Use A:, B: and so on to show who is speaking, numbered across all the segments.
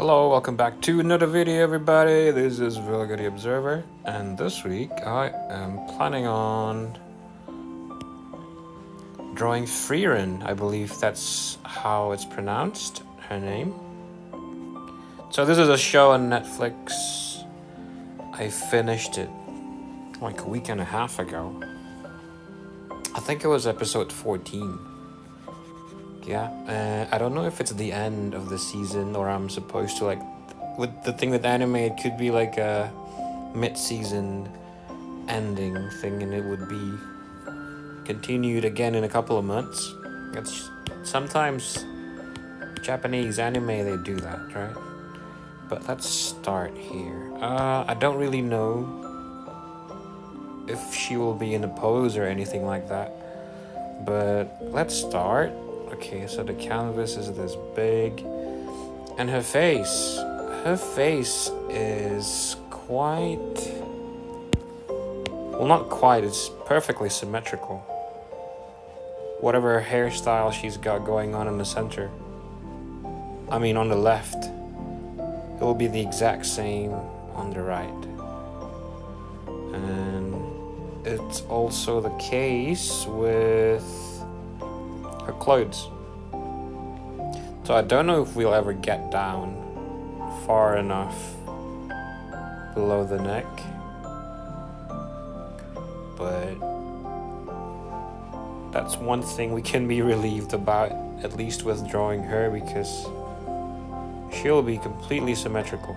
A: Hello, welcome back to another video everybody. This is Velga The Observer and this week I am planning on drawing Frieren. I believe that's how it's pronounced, her name. So this is a show on Netflix. I finished it like a week and a half ago. I think it was episode 14. Yeah, uh, I don't know if it's the end of the season or I'm supposed to like. With the thing with anime, it could be like a mid-season ending thing, and it would be continued again in a couple of months. It's sometimes Japanese anime they do that, right? But let's start here. Uh, I don't really know if she will be in a pose or anything like that. But let's start. Okay, so the canvas is this big. And her face. Her face is quite. Well, not quite, it's perfectly symmetrical. Whatever hairstyle she's got going on in the center. I mean, on the left. It will be the exact same on the right. And it's also the case with her clothes. So I don't know if we'll ever get down far enough below the neck. But that's one thing we can be relieved about, at least with drawing her, because she'll be completely symmetrical.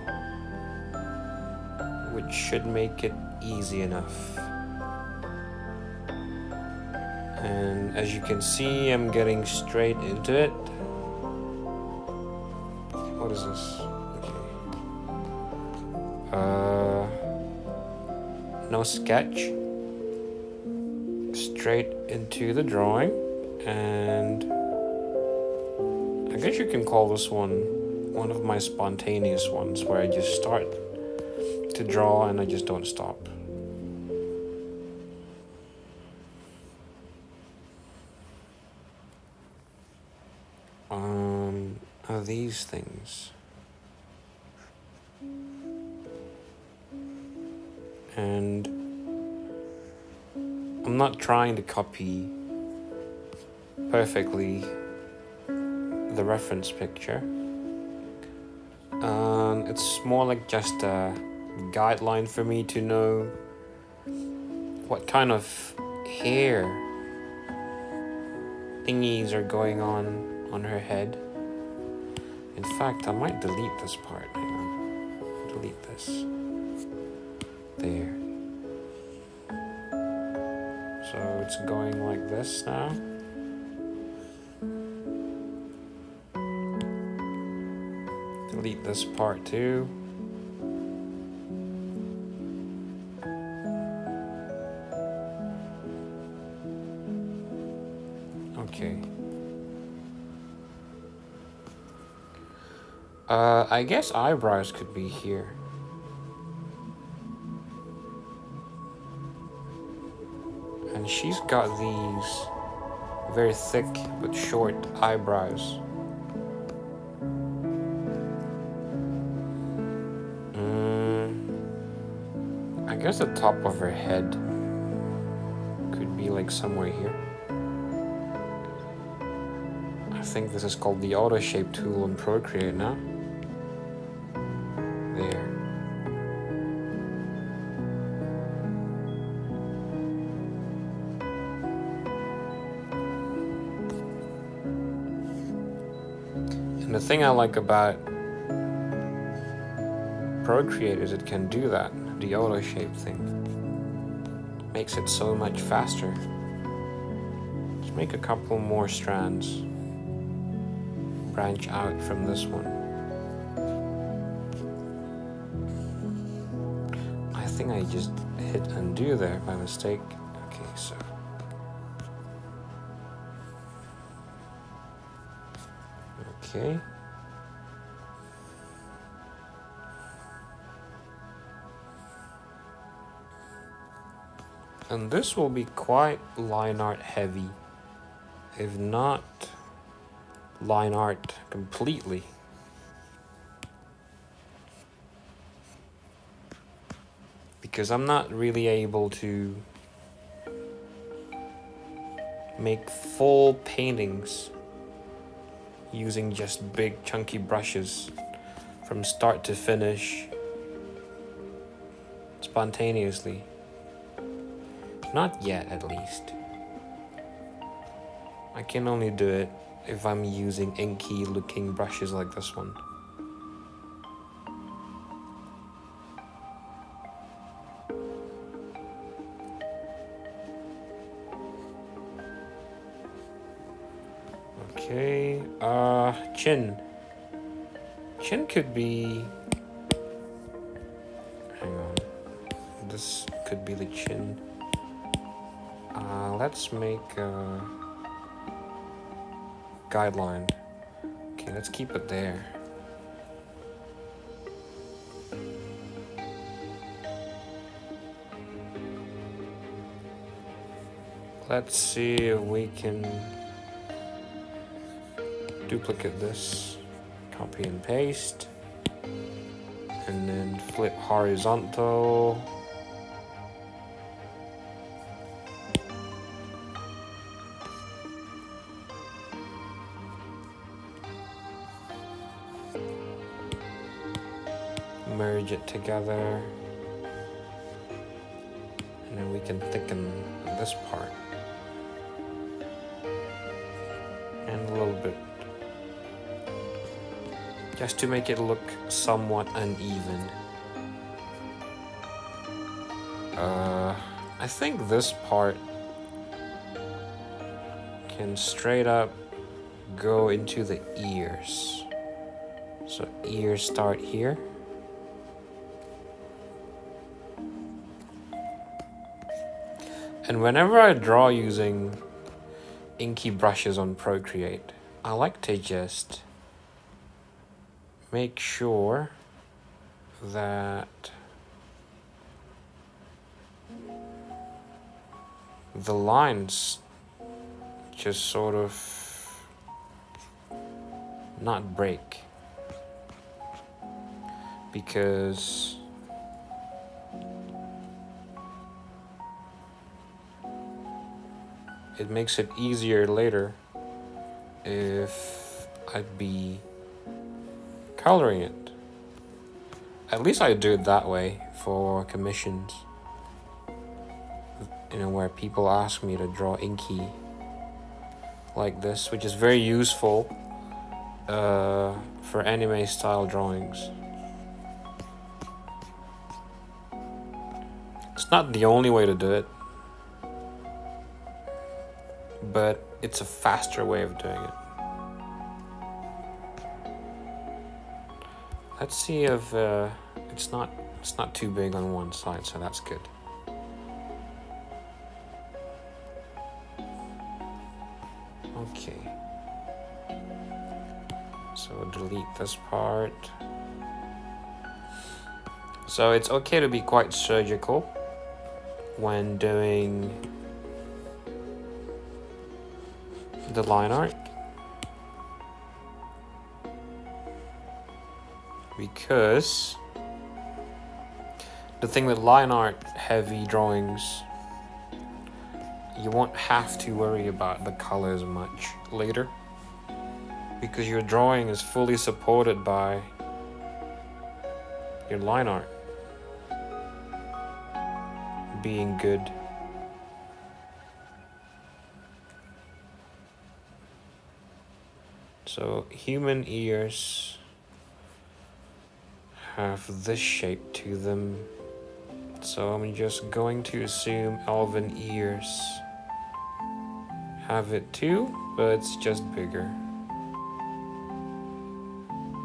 A: Which should make it easy enough. And as you can see, I'm getting straight into it. What is this? Okay. Uh, no sketch. Straight into the drawing. And I guess you can call this one one of my spontaneous ones where I just start to draw and I just don't stop. These things. And I'm not trying to copy perfectly the reference picture. Um, it's more like just a guideline for me to know what kind of hair thingies are going on on her head. In fact, I might delete this part. Hang on. Delete this. There. So it's going like this now. Delete this part too. Uh, I guess eyebrows could be here. And she's got these very thick but short eyebrows. Mm, I guess the top of her head could be like somewhere here. I think this is called the auto shape tool in Procreate now. Thing I like about Procreate is it can do that, the auto shape thing. Makes it so much faster. Let's make a couple more strands. Branch out from this one. I think I just hit undo there by mistake. Okay, so. Okay. And this will be quite line art heavy, if not line art completely. Because I'm not really able to make full paintings using just big chunky brushes from start to finish spontaneously. Not yet, at least. I can only do it if I'm using inky looking brushes like this one. Okay, uh, chin. Chin could be. Hang on. This could be the chin. Uh, let's make a guideline. Okay, let's keep it there. Let's see if we can duplicate this, copy and paste, and then flip horizontal. Merge it together. And then we can thicken this part. And a little bit just to make it look somewhat uneven. Uh, I think this part can straight up go into the ears. So ears start here. And whenever I draw using inky brushes on Procreate, I like to just make sure that the lines just sort of not break. Because it makes it easier later if I'd be coloring it. At least I do it that way for commissions. You know, where people ask me to draw inky like this, which is very useful uh, for anime style drawings. It's not the only way to do it, but it's a faster way of doing it. Let's see if uh, it's not it's not too big on one side, so that's good. Okay. So delete this part. So it's okay to be quite surgical when doing the line art. because the thing with line art heavy drawings you won't have to worry about the colors much later because your drawing is fully supported by your line art being good so human ears have this shape to them. So I'm just going to assume elven ears have it too, but it's just bigger.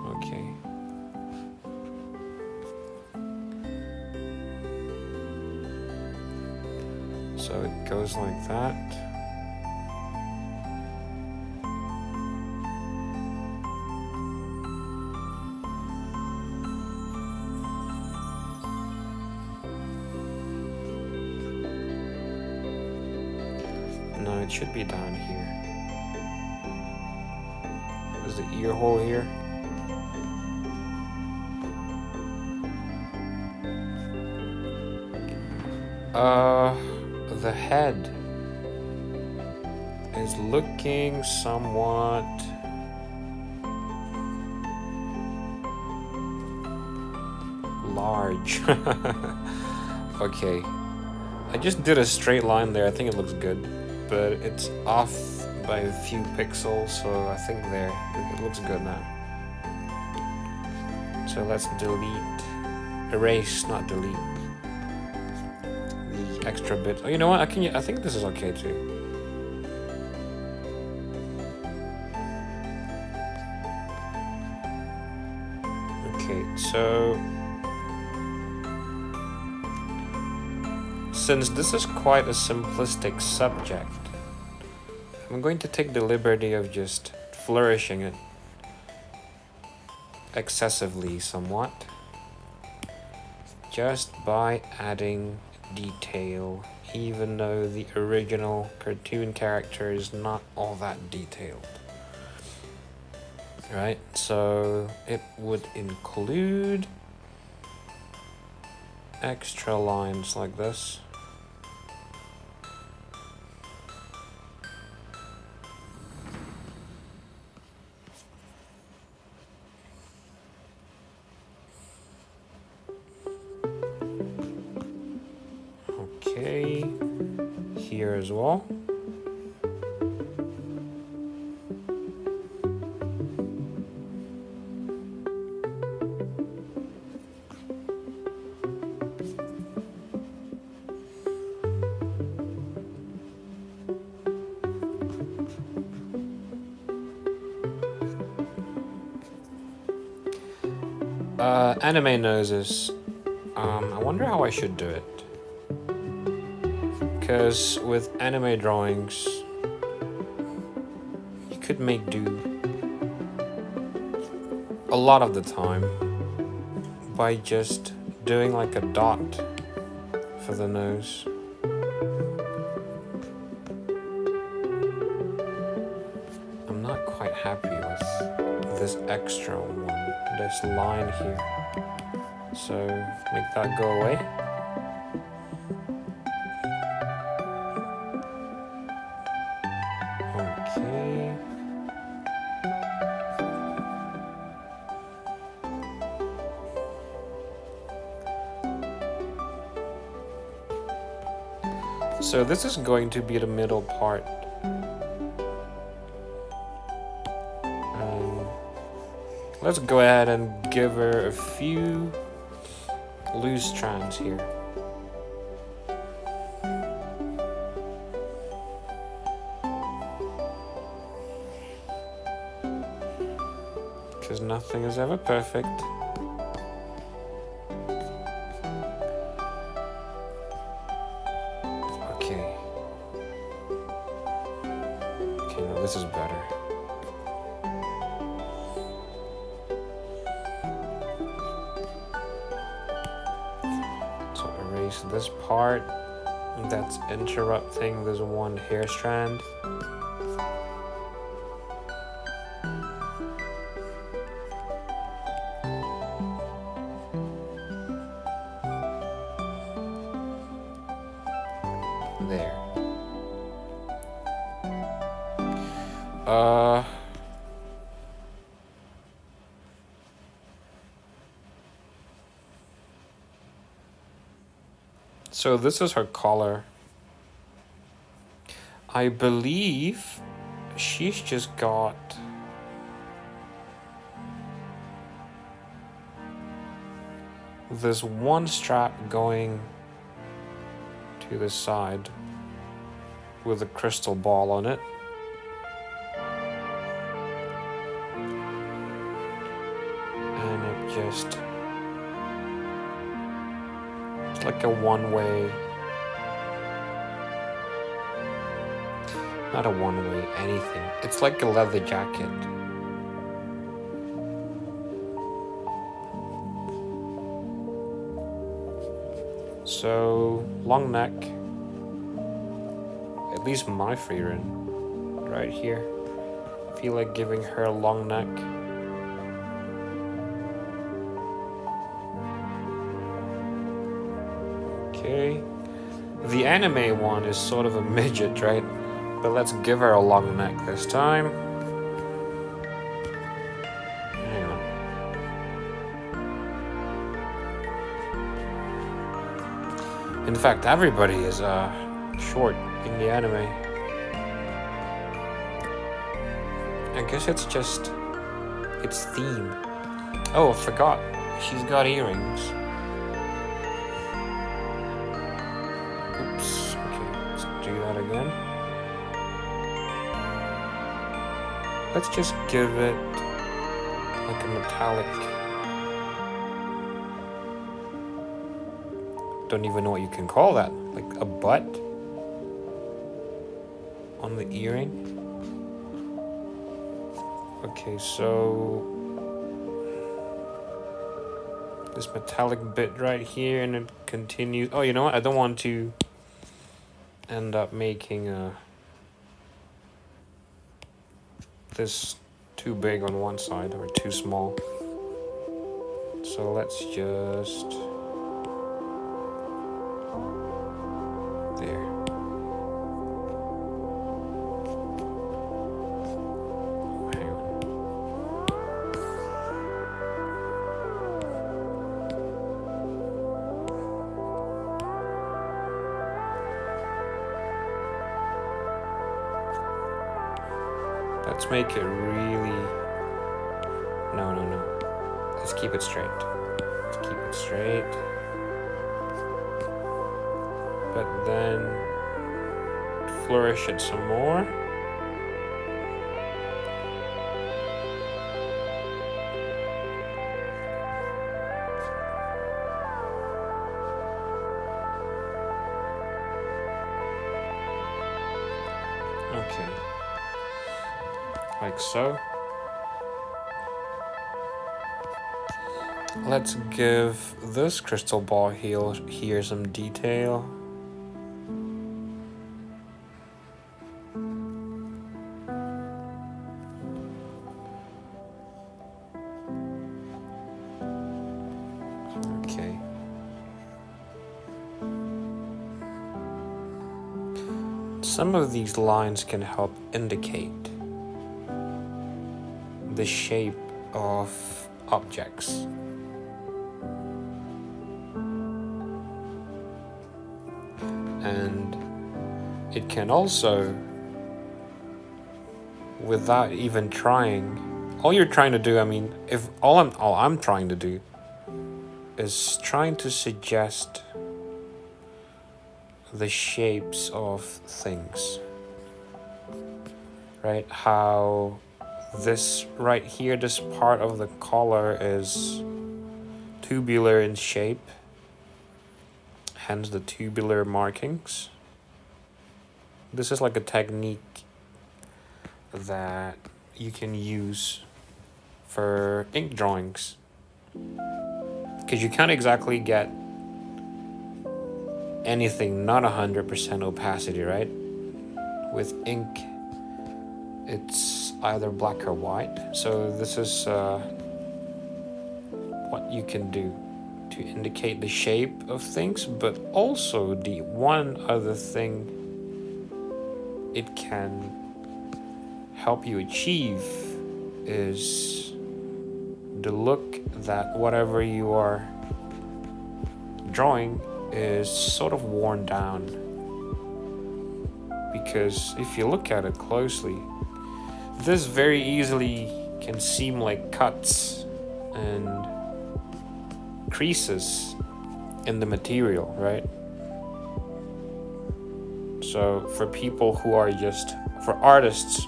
A: Okay. So it goes like that. Should be down here. Is the ear hole here? Uh, the head is looking somewhat large. okay. I just did a straight line there. I think it looks good, but it's off by a few pixels, so I think there it looks good now. So let's delete, erase, not delete the extra bit. Oh, you know what? I can. I think this is okay too. Okay, so since this is quite a simplistic subject, I'm going to take the liberty of just flourishing it excessively somewhat just by adding detail even though the original cartoon character is not all that detailed. Right so it would include extra lines like this as well. Uh, anime noses. Um, I wonder how I should do it because with anime drawings, you could make do a lot of the time by just doing like a dot for the nose. I'm not quite happy with this extra one, this line here. So make that go away. So this is going to be the middle part. Um, let's go ahead and give her a few loose strands here. Because nothing is ever perfect. Hair strand. There. Uh... So this is her collar. I believe she's just got this one strap going to the side with a crystal ball on it. And it just it's like a one-way... Not a one-way anything. It's like a leather jacket. So, long neck. At least my Frieren. Right here. feel like giving her a long neck. Okay. The anime one is sort of a midget, right? But let's give her a long neck this time. In fact, everybody is uh, short in the anime. I guess it's just its theme. Oh, I forgot. She's got earrings. Oops. Okay, let's do that again. Let's just give it like a metallic. Don't even know what you can call that. Like a butt on the earring. Okay, so this metallic bit right here and it continues. Oh, you know what? I don't want to end up making a this too big on one side or too small. So let's just Let's make it really. No, no, no. Let's keep it straight. Let's keep it straight. But then flourish it some more. So. Let's give this crystal ball here, here some detail. Okay. Some of these lines can help indicate the shape of objects. And it can also, without even trying, all you're trying to do, I mean, if all I'm all I'm trying to do is trying to suggest the shapes of things. Right? How this right here, this part of the collar is tubular in shape, hence the tubular markings. This is like a technique that you can use for ink drawings because you can't exactly get anything not 100% opacity, right? With ink, it's either black or white. So this is uh, what you can do to indicate the shape of things, but also the one other thing it can help you achieve is the look that whatever you are drawing is sort of worn down. Because if you look at it closely, this very easily can seem like cuts and creases in the material, right? So, for people who are just, for artists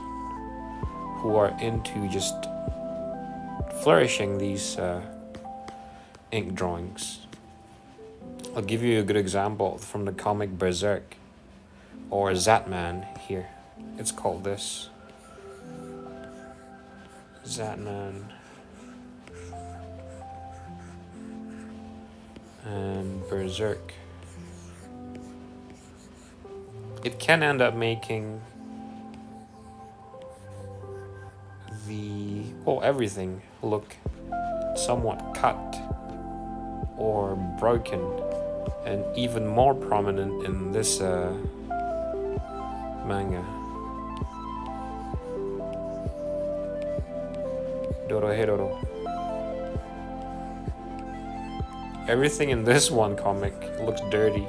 A: who are into just flourishing these uh, ink drawings, I'll give you a good example from the comic Berserk or Zatman here. It's called this. Zatman. And Berserk. It can end up making the well everything look somewhat cut or broken and even more prominent in this uh, manga. Everything in this one comic looks dirty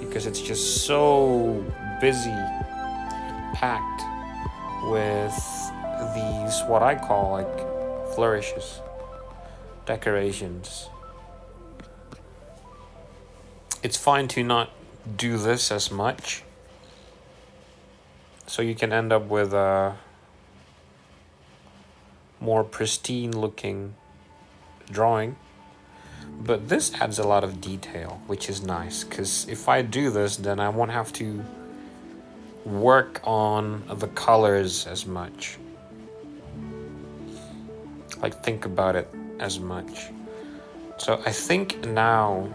A: because it's just so busy, packed with these what I call like flourishes, decorations. It's fine to not do this as much. So you can end up with a more pristine looking drawing. But this adds a lot of detail, which is nice, because if I do this, then I won't have to work on the colors as much. Like, think about it as much. So I think now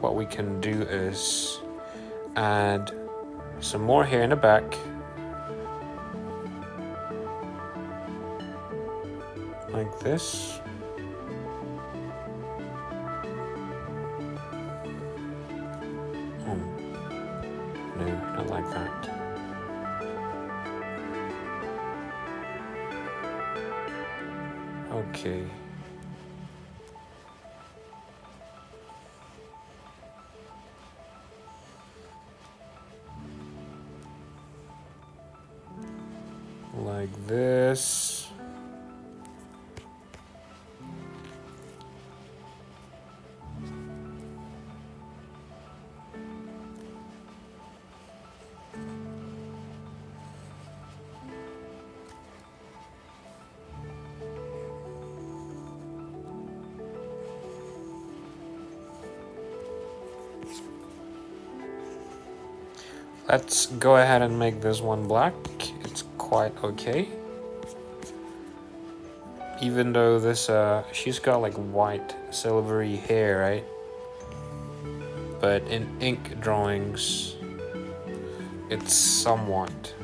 A: what we can do is add some more here in the back. Like this. Oh. No, not like that. Okay. Like this. Let's go ahead and make this one black. It's quite okay. Even though this, uh, she's got like white, silvery hair, right? But in ink drawings, it's somewhat.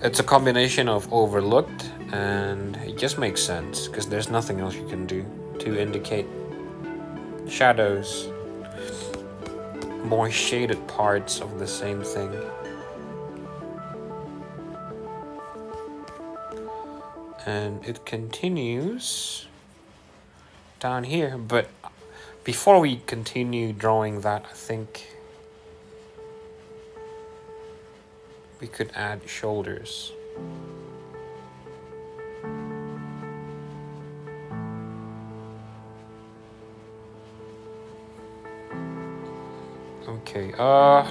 A: It's a combination of overlooked and it just makes sense because there's nothing else you can do to indicate shadows more shaded parts of the same thing. And it continues down here, but before we continue drawing that, I think we could add shoulders. Okay, uh...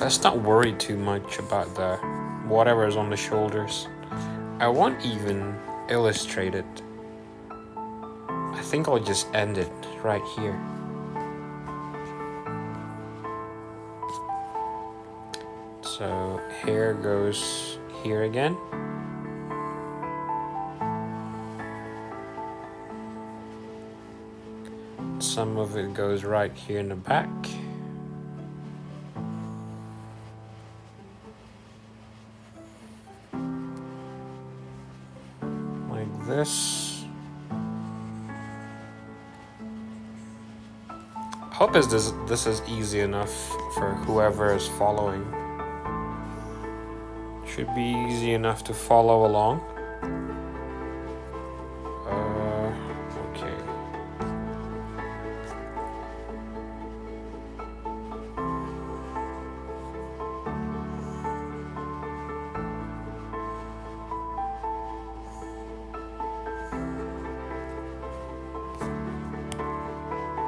A: Let's not worry too much about the whatever is on the shoulders. I won't even illustrate it. I think I'll just end it right here. Hair goes here again. Some of it goes right here in the back. Like this. Hope is this this is easy enough for whoever is following. Should be easy enough to follow along. Uh, okay.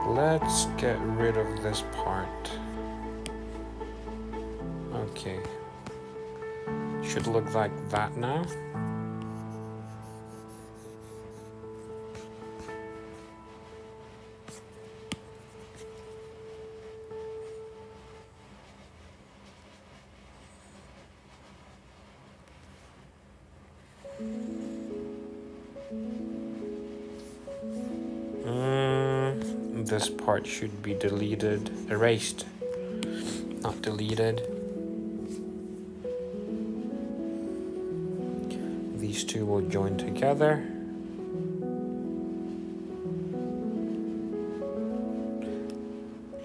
A: Let's get rid of this part. should look like that now. Mm, this part should be deleted, erased, not deleted. Together.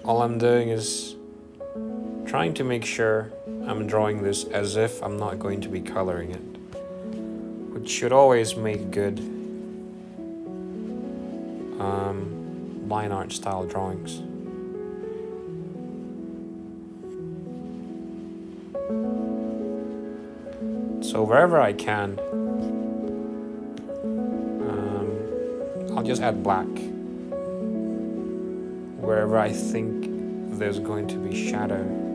A: All I'm doing is trying to make sure I'm drawing this as if I'm not going to be coloring it, which should always make good um, line art style drawings. So wherever I can, just add black. Wherever I think there's going to be shadow.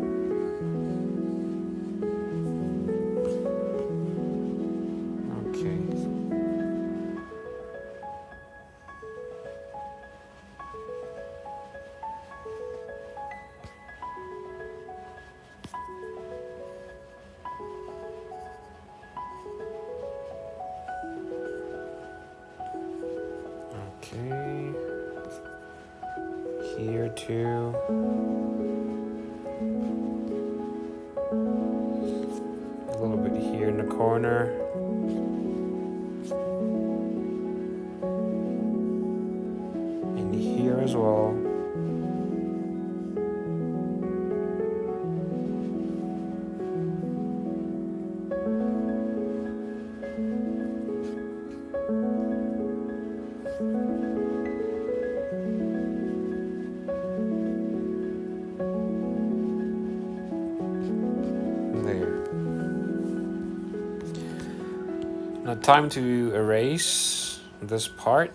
A: Time to erase this part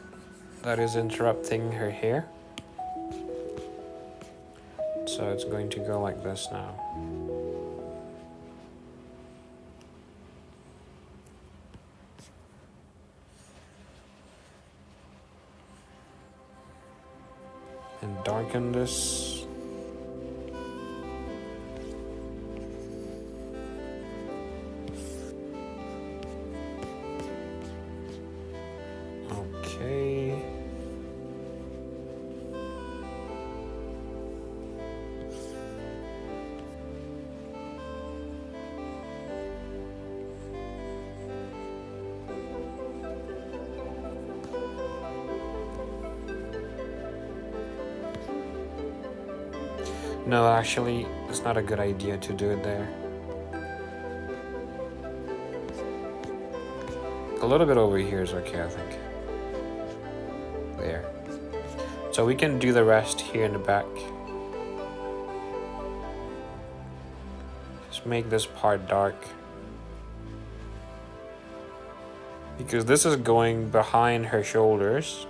A: that is interrupting her hair. So it's going to go like this now. And darken this actually, it's not a good idea to do it there. A little bit over here is okay, I think. There. So we can do the rest here in the back. Just make this part dark. Because this is going behind her shoulders.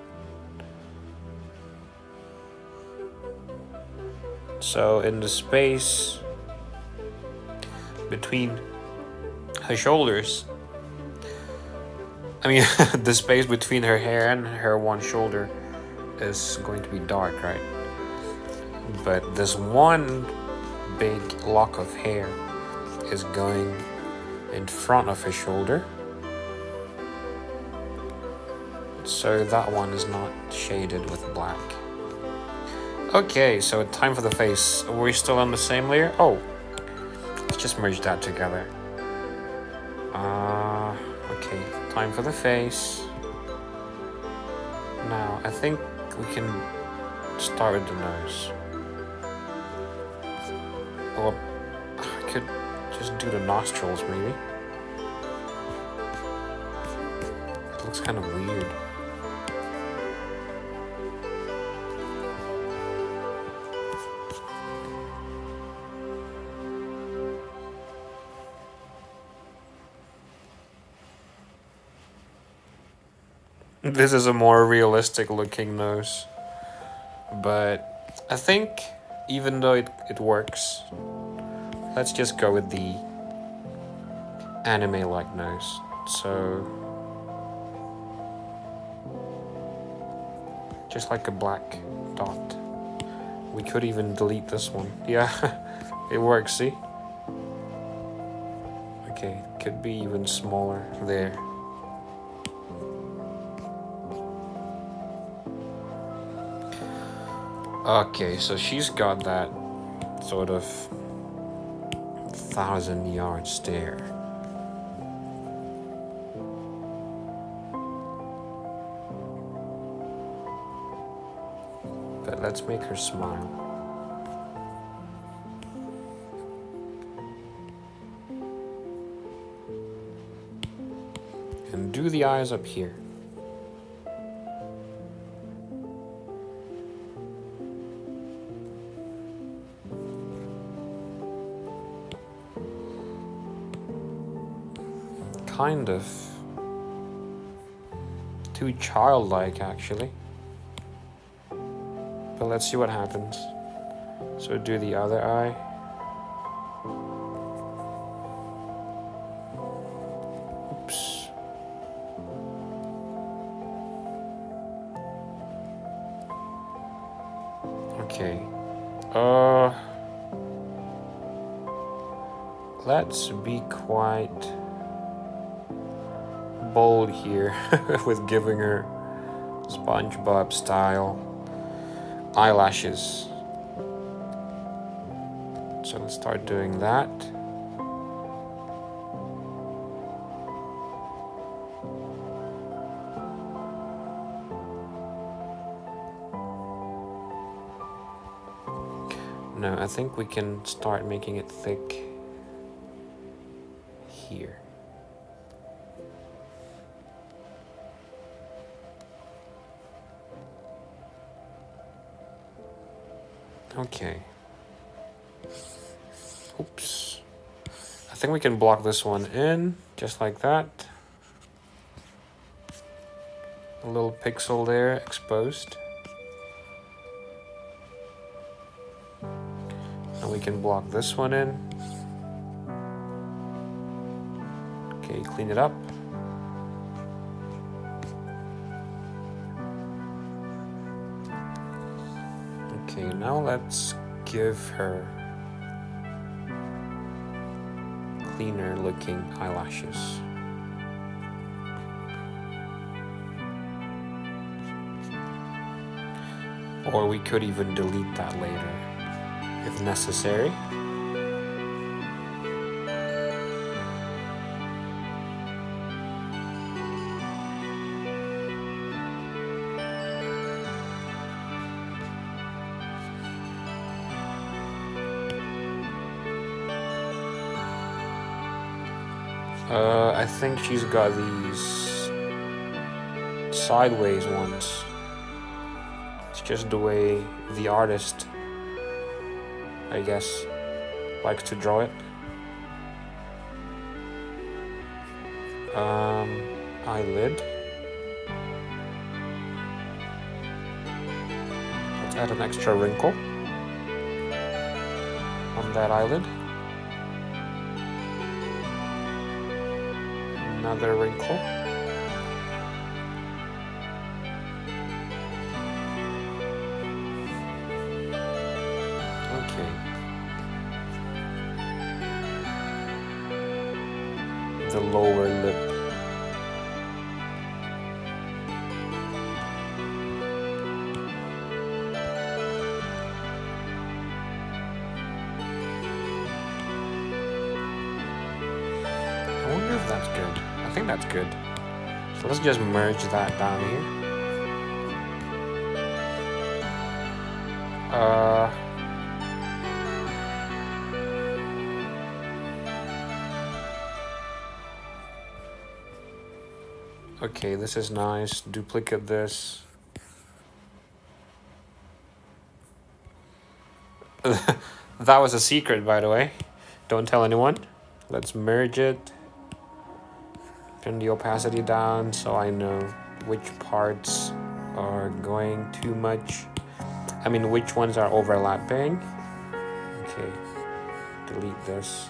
A: So in the space between her shoulders, I mean, the space between her hair and her one shoulder is going to be dark, right? But this one big lock of hair is going in front of her shoulder. So that one is not shaded with black. Okay, so time for the face. Are we still on the same layer? Oh, let's just merge that together. Uh, okay, time for the face. Now, I think we can start with the nose. Or I could just do the nostrils, maybe. It looks kind of weird. This is a more realistic looking nose. But I think even though it, it works, let's just go with the anime-like nose. So just like a black dot. We could even delete this one. Yeah, it works, see? Okay, could be even smaller there. Okay, so she's got that sort of thousand yard stare. But let's make her smile. And do the eyes up here. Kind of too childlike actually. But let's see what happens. So do the other eye. Oops. Okay. Uh let's be quite bold here with giving her SpongeBob style eyelashes. So let's start doing that. No, I think we can start making it thick we can block this one in, just like that. A little pixel there exposed. And we can block this one in. Okay, clean it up. Okay, now let's give her cleaner looking eyelashes. Or we could even delete that later if necessary. Think she's got these sideways ones. It's just the way the artist, I guess, likes to draw it. Um, eyelid. Let's add an extra wrinkle on that eyelid. Another wrinkle. Think that's good. So let's just merge that down here. Uh, okay, this is nice. Duplicate this. that was a secret, by the way. Don't tell anyone. Let's merge it. Turn the opacity down so I know which parts are going too much. I mean, which ones are overlapping. Okay, delete this.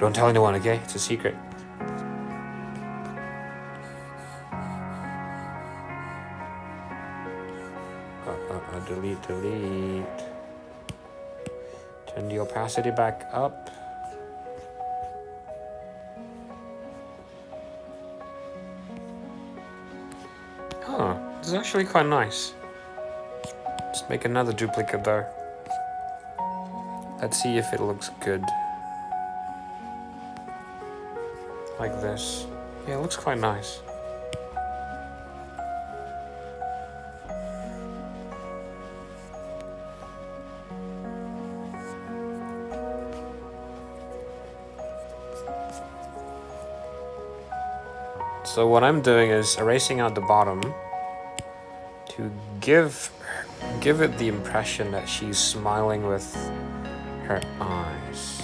A: Don't tell anyone, okay? It's a secret. Uh, uh, uh, delete, delete. Turn the opacity back up. Is actually quite nice. Let's make another duplicate though. Let's see if it looks good. Like this. Yeah, it looks quite nice. So what I'm doing is erasing out the bottom to give give it the impression that she's smiling with her eyes.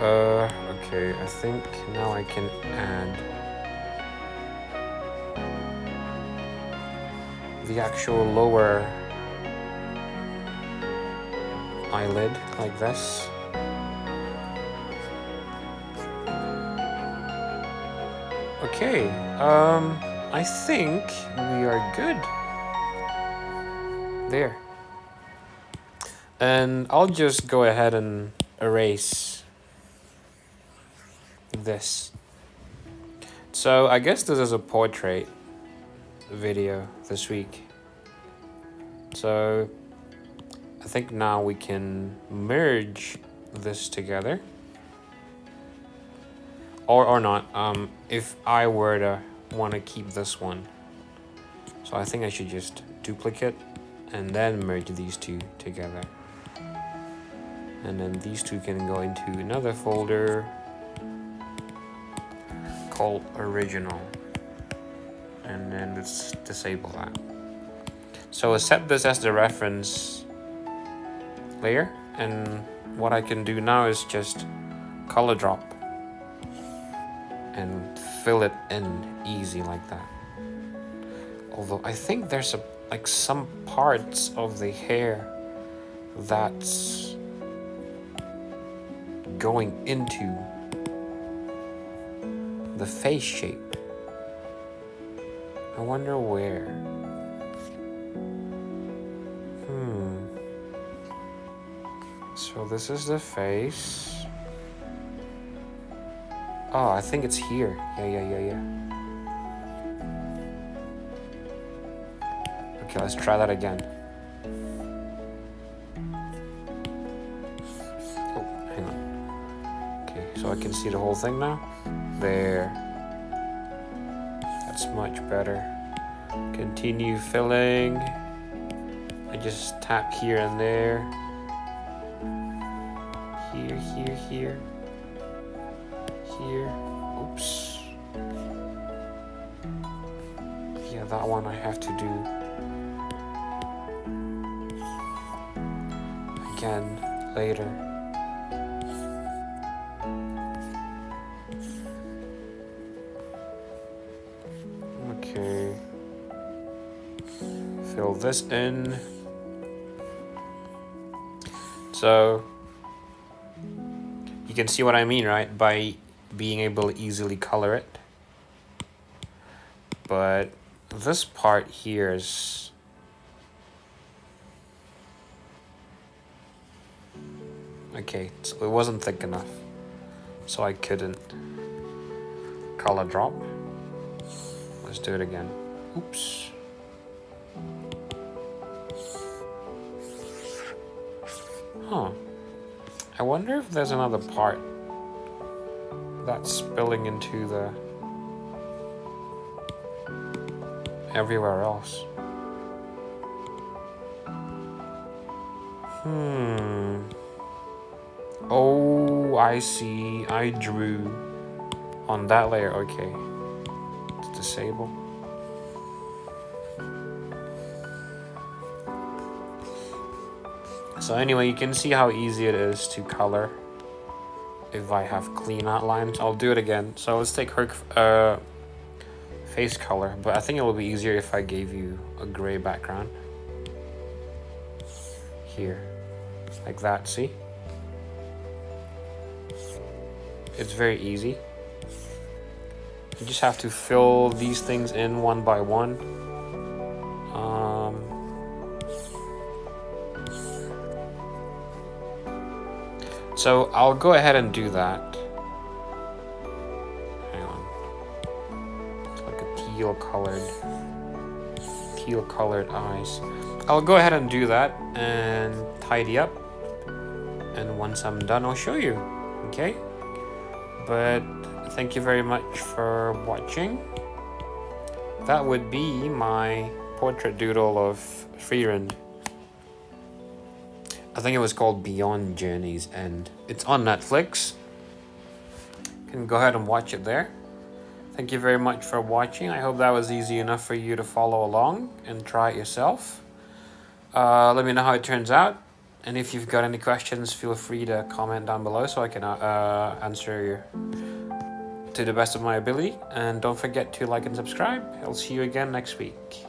A: Uh, okay, I think now I can add the actual lower eyelid like this. Okay, um, I think we are good. There. And I'll just go ahead and erase this. So I guess this is a portrait video this week. So I think now we can merge this together. Or, or not, um, if I were to want to keep this one. So I think I should just duplicate and then merge these two together. And then these two can go into another folder called original and then let's disable that. So set this as the reference layer and what I can do now is just color drop and fill it in easy like that. Although I think there's a like some parts of the hair that's going into the face shape. I wonder where. So this is the face. Oh, I think it's here. Yeah, yeah, yeah, yeah. Okay, let's try that again. Oh, hang on. Okay, so I can see the whole thing now. There. That's much better. Continue filling. I just tap here and there. Here, here. Oops. Yeah, that one I have to do. Again, later. Okay. Fill this in. So can see what I mean, right? By being able to easily color it. But this part here is okay, so it wasn't thick enough. So I couldn't color drop. Let's do it again. Oops. Huh. I wonder if there's another part that's spilling into the everywhere else. Hmm. Oh, I see. I drew on that layer. Okay. Disable. So anyway, you can see how easy it is to color if I have clean outlines. I'll do it again. So let's take her uh, face color, but I think it will be easier if I gave you a gray background. Here, like that, see? It's very easy. You just have to fill these things in one by one. So I'll go ahead and do that. Hang on. It's like a teal colored, teal colored eyes. I'll go ahead and do that and tidy up. And once I'm done, I'll show you. Okay? But thank you very much for watching. That would be my portrait doodle of Frieren. I think it was called Beyond Journey's End. It's on Netflix. You can go ahead and watch it there. Thank you very much for watching. I hope that was easy enough for you to follow along and try it yourself. Uh, let me know how it turns out. And if you've got any questions, feel free to comment down below so I can uh, answer you to the best of my ability. And don't forget to like and subscribe. I'll see you again next week.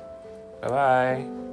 A: Bye bye.